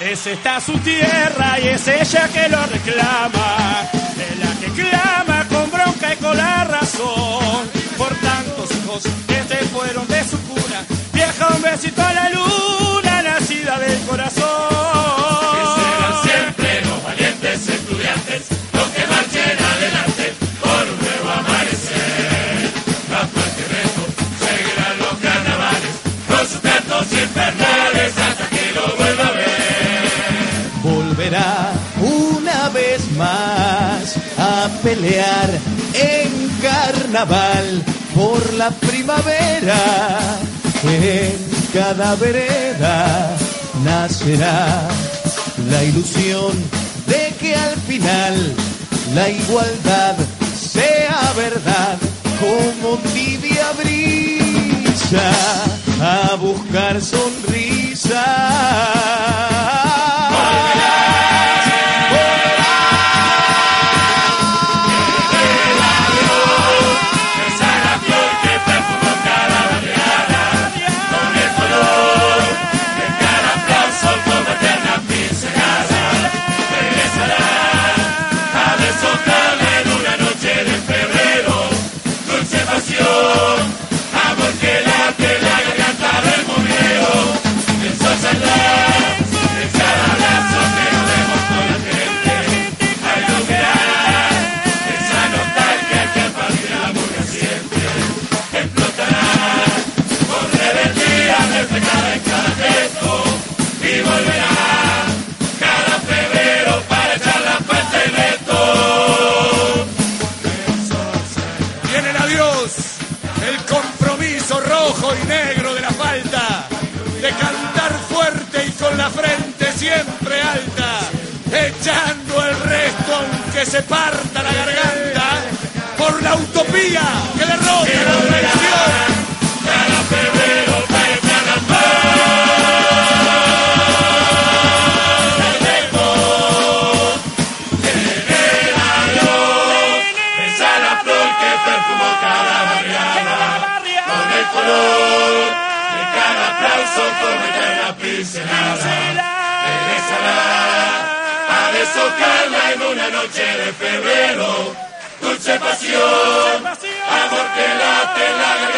Es esta su tierra y es ella que lo reclama. Es la que clama con bronca y con la razón. Por tantos hijos que se fueron de su cuna. Vieja un besito a la luna, nacida del corazón. Que serán siempre los valientes estudiantes los que marchen adelante por un nuevo amanecer. Bajo este reto seguirán los carnavales, con sus cantos infernales más a pelear en carnaval por la primavera. En cada vereda nacerá la ilusión de que al final la igualdad sea verdad como tibia brisa a buscar sonrisas. El compromiso rojo y negro de la falta, de cantar fuerte y con la frente siempre alta, echando el resto aunque se parta la garganta, por la utopía que derrota. la con el color de cada aplauso como eterna pincelada. Regresará. A deshojarla en una noche de febrero. Dulce pasión, amor que late